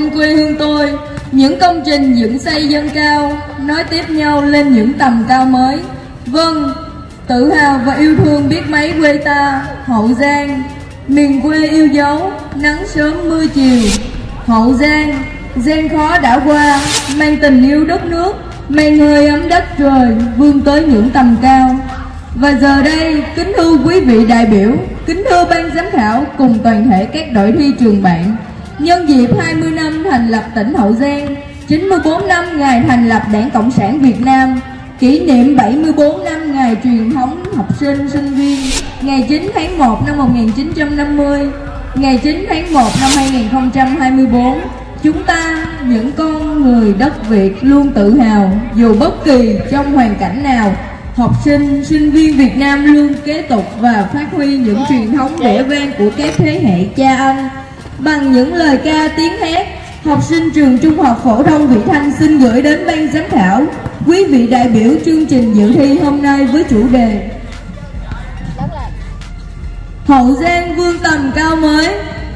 em quê hương tôi, những công trình dựng xây dân cao, nối tiếp nhau lên những tầm cao mới. Vâng tự hào và yêu thương biết mấy quê ta, hậu giang. Miền quê yêu dấu, nắng sớm mưa chiều. Hậu giang gian khó đã qua, mang tình yêu đất nước, mang hơi ấm đất trời vươn tới những tầm cao. Và giờ đây, kính thưa quý vị đại biểu, kính thưa ban giám khảo cùng toàn thể các đội thi trường bạn nhân dịp 20 năm thành lập tỉnh Hậu Giang 94 năm ngày thành lập Đảng Cộng sản Việt Nam, kỷ niệm 74 năm ngày truyền thống học sinh sinh viên, ngày 9 tháng 1 năm 1950 ngày 9 tháng 1 năm 2024 chúng ta, những con người đất Việt luôn tự hào dù bất kỳ trong hoàn cảnh nào, học sinh sinh viên Việt Nam luôn kế tục và phát huy những truyền thống vẻ vang của các thế hệ cha anh bằng những lời ca tiếng hát, học sinh trường trung học phổ thông Vị Thanh xin gửi đến ban giám khảo. Quý vị đại biểu chương trình dự thi hôm nay với chủ đề Hậu Giang vươn tầm cao mới.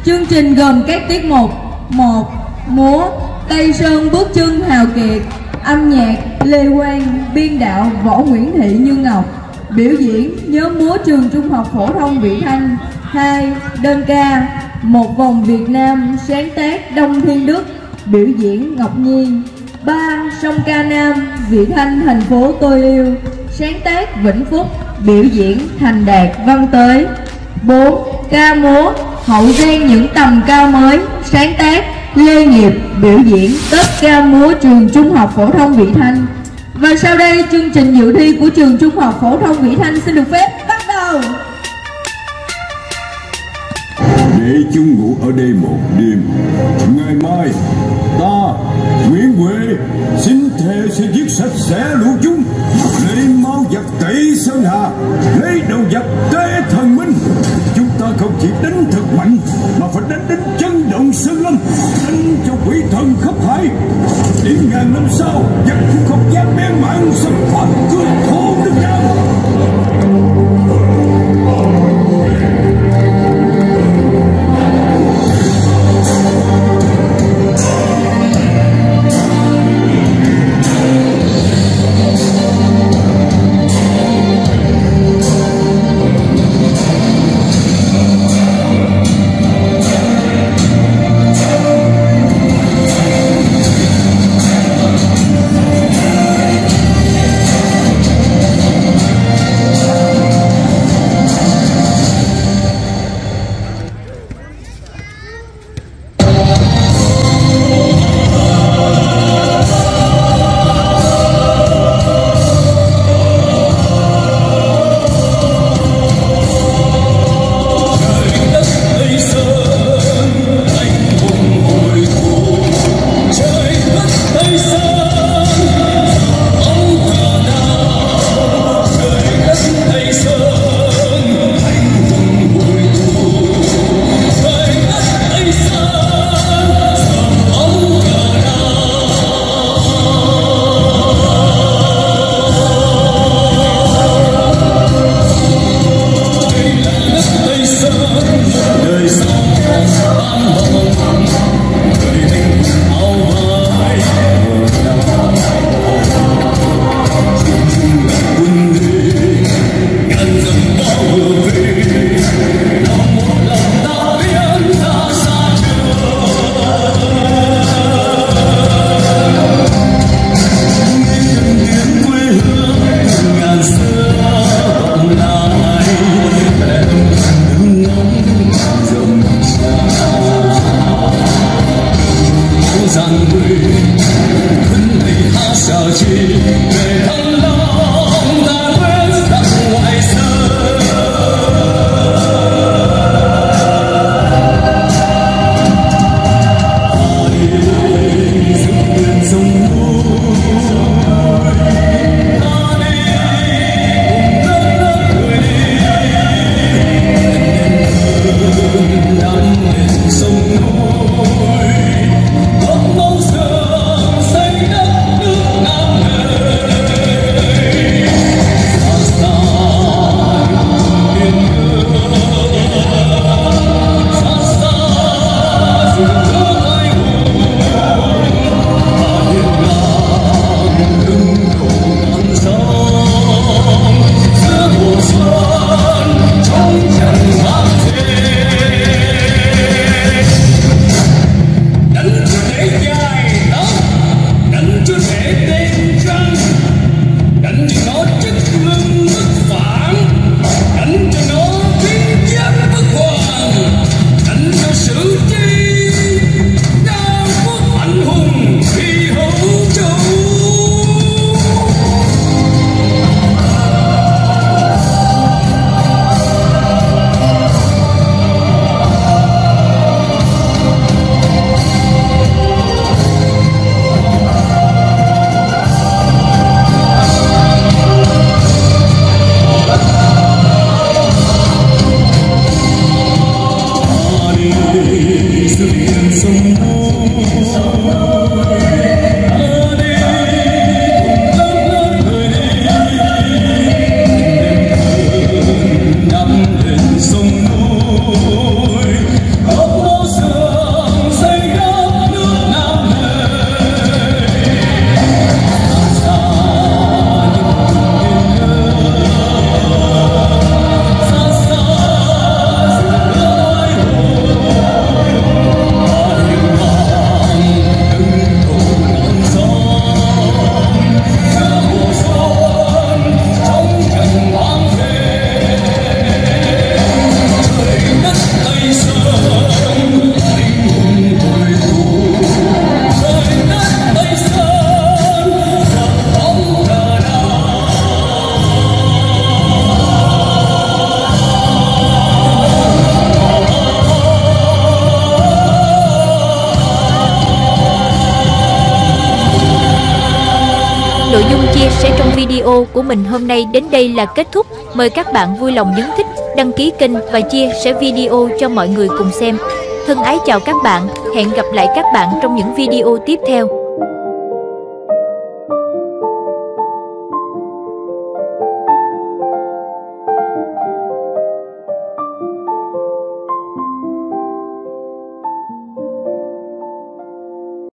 Chương trình gồm các tiết mục, một, múa, Tây Sơn bước chân hào kiệt, âm nhạc, Lê Quang, biên đạo Võ Nguyễn Thị Như Ngọc. Biểu diễn, nhóm múa trường trung học phổ thông Vị Thanh hai đơn ca, một vòng Việt Nam sáng tác Đông Thiên Đức, biểu diễn Ngọc Nhi. Ba sông ca Nam Vị Thanh thành phố tôi yêu sáng tác Vĩnh Phúc, biểu diễn Thành Đạt Văn Tới. 4. Ca múa Hậu Giang những tầm cao mới sáng tác Lê Nghiệp, biểu diễn Tết ca múa trường Trung học phổ thông Vị Thanh. Và sau đây, chương trình dự thi của trường Trung học phổ thông Vị Thanh xin được phép bắt đầu để chung ngủ ở đây một đêm. Ngày mai, ta, nguyễn huệ, xin thề sẽ giết sạch sẽ lũ chúng. Lấy máu giặc tẩy sơn hà, lấy đầu giặc tế thần minh. Chúng ta không chỉ đánh thật mạnh, mà phải đánh đến chân động sơn lâm, đánh cho quỷ thần khắp hải. Đến ngàn năm sau, giặc nội dung chia sẻ trong video của mình hôm nay đến đây là kết thúc. Mời các bạn vui lòng nhấn thích, đăng ký kênh và chia sẻ video cho mọi người cùng xem. Thân ái chào các bạn, hẹn gặp lại các bạn trong những video tiếp theo.